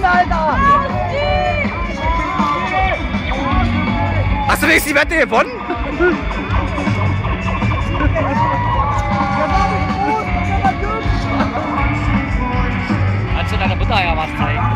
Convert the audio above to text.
Mann, Alter! Hast du wenigstens die Wette gewonnen? Kannst du deiner Mutter ja was zeigen?